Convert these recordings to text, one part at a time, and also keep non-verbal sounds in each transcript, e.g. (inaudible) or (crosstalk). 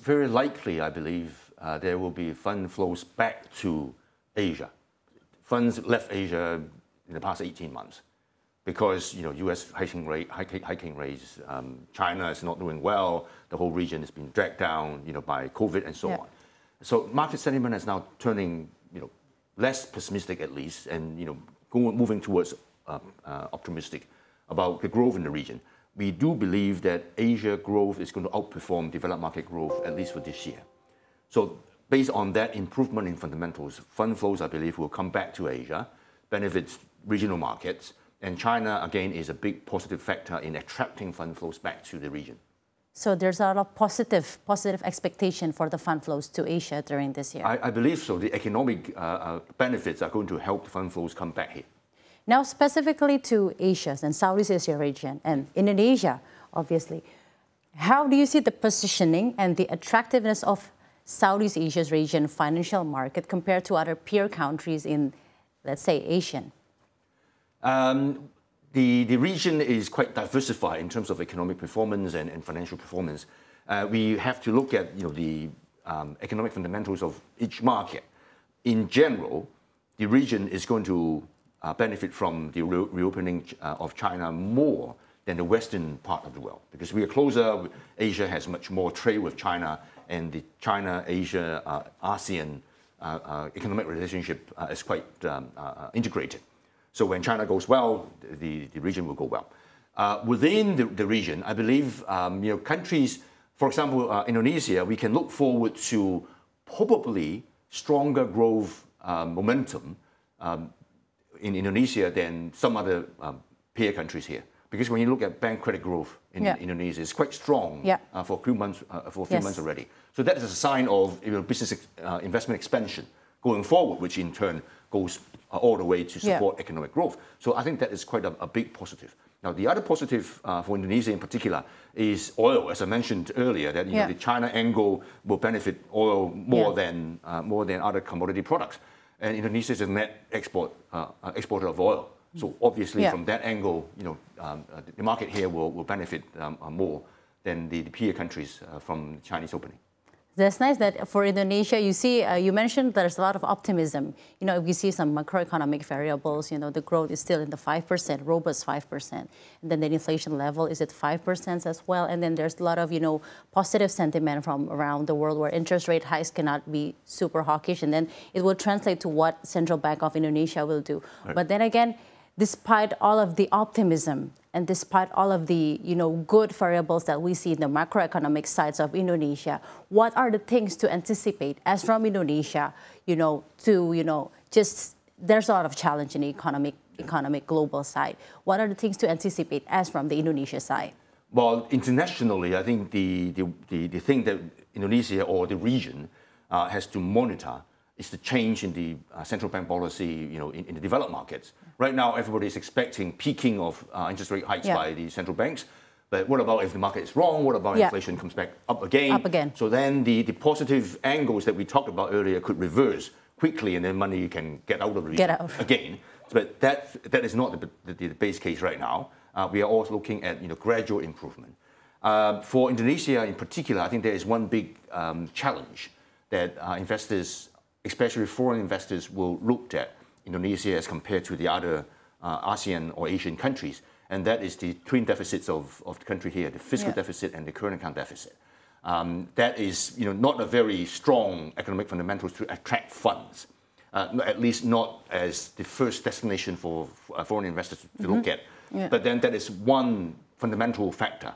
very likely, I believe, uh, there will be fund flows back to Asia. Funds left Asia in the past 18 months because you know U.S. hiking rate, hiking, hiking rates, um, China is not doing well. The whole region has been dragged down, you know, by COVID and so yeah. on. So market sentiment is now turning, you know, less pessimistic at least, and you know, going, moving towards uh, uh, optimistic about the growth in the region. We do believe that Asia growth is going to outperform developed market growth at least for this year. So based on that improvement in fundamentals, fund flows, I believe, will come back to Asia, benefits regional markets, and China, again, is a big positive factor in attracting fund flows back to the region. So there's a lot of positive, positive expectation for the fund flows to Asia during this year. I, I believe so. The economic uh, uh, benefits are going to help fund flows come back here. Now, specifically to Asia and Southeast Asia region and Indonesia, obviously, how do you see the positioning and the attractiveness of Southeast Asia's region financial market compared to other peer countries in, let's say, ASEAN? Um, the, the region is quite diversified in terms of economic performance and, and financial performance. Uh, we have to look at you know, the um, economic fundamentals of each market. In general, the region is going to uh, benefit from the re reopening uh, of China more than the western part of the world because we are closer. Asia has much more trade with China, and the China-Asia uh, ASEAN uh, uh, economic relationship uh, is quite um, integrated. So when China goes well, the, the region will go well. Within the, the, region, I believe um, you know, countries, for example, Indonesia, we can look forward to probably stronger growth momentum um, in Indonesia than some other um, peer countries here. Because when you look at bank credit growth in yeah. Indonesia, it's quite strong yeah. Uh, for a few months, uh, for a few yes. months already. So that is a sign of you know, business uh, investment expansion going forward, which in turn goes uh, all the way to support yeah. economic growth. So I think that is quite a, a big positive. Now, the other positive uh, for Indonesia in particular is oil. As I mentioned earlier, that yeah. know, the China angle will benefit oil more than uh, more than other commodity products. And Indonesia is a net export uh, uh exporter of oil. So obviously, from that angle, you know, um, uh, the market here will, will benefit um, more than the, the peer countries from the Chinese opening. That's nice that for Indonesia, you see, uh, you mentioned there's a lot of optimism. You know, if you see some macroeconomic variables, you know, the growth is still in the 5%, robust 5%. And then the inflation level is at 5% as well. And then there's a lot of, you know, positive sentiment from around the world where interest rate hikes cannot be super hawkish. And then it will translate to what Central Bank of Indonesia will do. Right. But then again, despite all of the optimism and despite all of the you know, good variables that we see in the macroeconomic sides of Indonesia, what are the things to anticipate as from Indonesia, you know, to, you know, just, there's a lot of challenge in the economic, economic global side. What are the things to anticipate as from the Indonesia side? Well, internationally, I think the, the, the, the thing that Indonesia or the region uh, has to monitor is the change in the uh, central bank policy, you know, in, in, the developed markets. Right now, everybody is expecting peaking of uh, interest rate hikes yeah. by the central banks. But what about if the market is wrong? What about yeah. inflation comes back up again? Up again. So then the, the positive angles that we talked about earlier could reverse quickly, and then money can get out of the region out. (laughs) again. But that that is not the, the, the base case right now. Uh, we are also looking at you know gradual improvement. Uh, for Indonesia in particular, I think there is one big um, challenge that uh, investors especially foreign investors will look at Indonesia as compared to the other uh, ASEAN or Asian countries, and that is the twin deficits of, of the country here, the fiscal yeah. deficit and the current account deficit. Um, that is you know, not a very strong economic fundamentals to attract funds, uh, at least not as the first destination for uh, foreign investors to mm -hmm. look at. Yeah. But then that is one fundamental factor.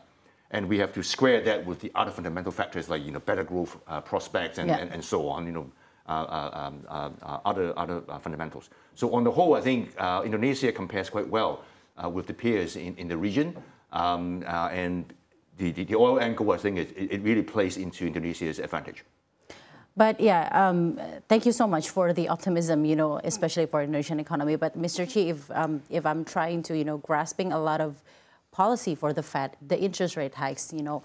And we have to square that with the other fundamental factors like you know, better growth uh, prospects and, yeah. and, and so on. You know, Uh, uh, um, uh, other, other fundamentals. So on the whole, I think Indonesia compares quite well with the peers in, in the region. Um, and the, the, the, oil angle, I think it, it really plays into Indonesia's advantage. But yeah, um, thank you so much for the optimism, you know, especially for Indonesian economy. But Mr. Chi, if, um, if I'm trying to, you know, grasping a lot of policy for the Fed, the interest rate hikes, you know,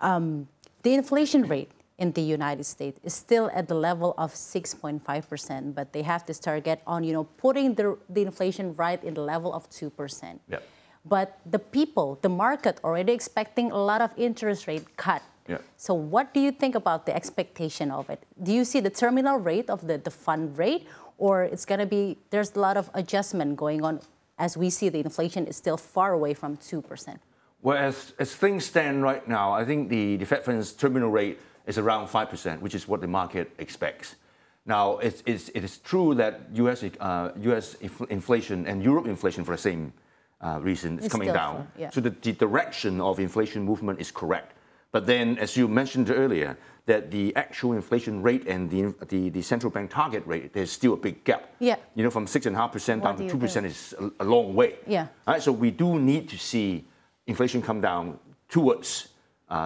um, the inflation rate in the United States is still at the level of 6.5%, but they have this target on, you know, putting the, the inflation right in the level of 2%. Yep. But the people, the market already expecting a lot of interest rate cut Yeah. So what do you think about the expectation of it? Do you see the terminal rate of the, the fund rate, or it's going to be, there's a lot of adjustment going on as we see the inflation is still far away from 2%? Well, as, as things stand right now, I think the, the Fed funds terminal rate is around 5%, which is what the market expects. Now, it's, it's, it is true that US, uh, US inflation and Europe inflation for the same uh, reason is It's coming down. yeah. So the, the direction of inflation movement is correct. But then, as you mentioned earlier, that the actual inflation rate and the, the, the central bank target rate, there's still a big gap. Yeah. You know, from 6.5% down to 2% is a, a long way. Yeah. All right, so we do need to see inflation come down towards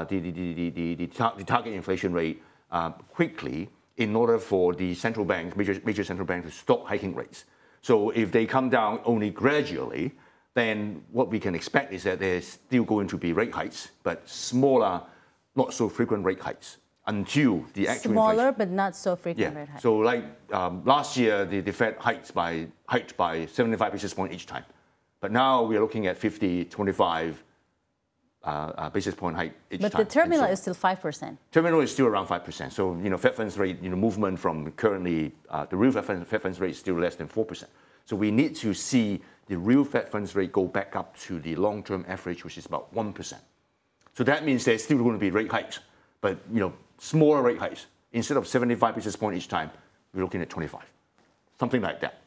the, the, the, the, the, target inflation rate uh, quickly in order for the central banks, major, major central banks, to stop hiking rates. So if they come down only gradually, then what we can expect is that there's still going to be rate hikes, but smaller, not so frequent rate hikes until the actual Smaller, inflation. but not so frequent Yeah. rate hike. So like um, last year, the, the Fed hiked by hiked by 75 basis point each time, but now we are looking at 50, 25 uh, uh, basis point hike each but time. the terminal so- is still 5%. terminal is still around 5%. So, you know, Fed funds rate, you know, movement from currently, uh, the real Fed funds, Fed funds rate is still less than 4%. So we need to see the real Fed funds rate go back up to the long-term average, which is about 1%. So that means there's still going to be rate hikes, but, you know, smaller rate hikes. Instead of 75 basis point each time, we're looking at 25, something like that.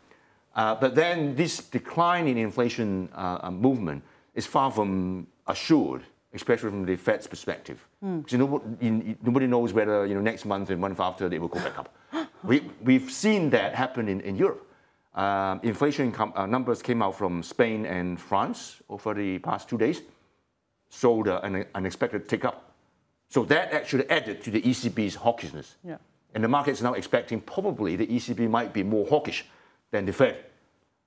Uh, but then this decline in inflation uh, uh, movement is far from assured, especially from the Fed's perspective. Because you know, you- you- nobody knows whether you know, next month and month after they will go back up. (gasps) we, we've seen that happen in, in Europe. Um, inflation com- uh, numbers came out from Spain and France over the past two days, showed an unexpected tick up. So that actually added to the ECB's hawkishness. Yeah. And the market's now expecting probably the ECB might be more hawkish than the Fed.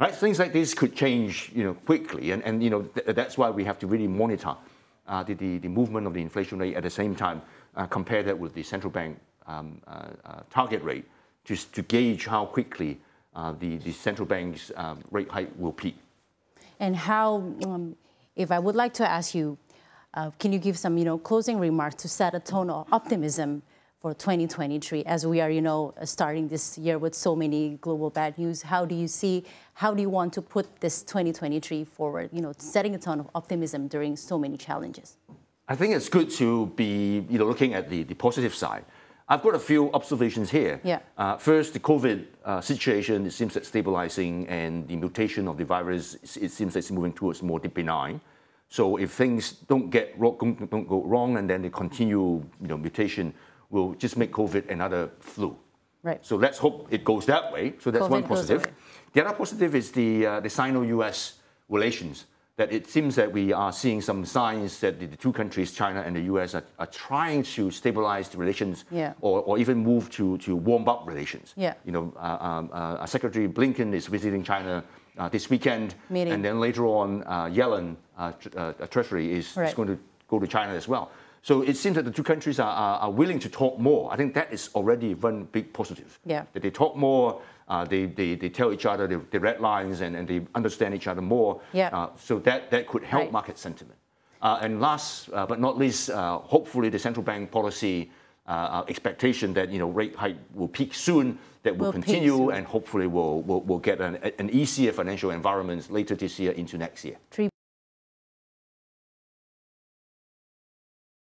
Right? Things like this could change, you know, quickly, and, and you know th- that's why we have to really monitor uh, the, the, the movement of the inflation rate at the same time, uh, compare that with the central bank um, uh, uh, target rate, just to gauge how quickly uh, the, the central bank's um, rate hike will peak. And how, um, if I would like to ask you, can you give some, you know, closing remarks to set a tone of optimism for 2023 as we are, you know, starting this year with so many global bad news? How do you see, how do you want to put this 2023 forward, you know, setting a tone of optimism during so many challenges? I think it's good to be you know, looking at the, the positive side. I've got a few observations here. Yeah. Uh, first, the COVID uh, situation, it seems that stabilizing and the mutation of the virus, it seems that it's moving towards more benign. So if things don't get don't don't go wrong and then the continue you know, mutation will just make COVID another flu. Right. So let's hope it goes that way. So that's COVID one positive. The other positive is the, uh, the Sino-US relations. That it seems that we are seeing some signs that the, the two countries, China and the US, are, are trying to stabilize the relations Yeah. or, or even move to, to warm up relations. Yeah. You know, uh, um, uh, Secretary Blinken is visiting China uh, this weekend. Meeting. And then later on, uh, Yellen, uh, tr- uh, Treasury, is, is going to go to China as well. So it seems that the two countries are, are, are willing to talk more. I think that is already one big positive. Yeah. That they talk more, uh, they, they, they tell each other the, the red lines and, and they understand each other more. Yeah. Uh, so that, that could help Right. market sentiment. Uh, and last uh, but not least, uh, hopefully the central bank policy uh, expectation that you know rate hike will peak soon, that will, Will continue, and hopefully we'll, we'll, we'll get an, an easier financial environment later this year into next year. Three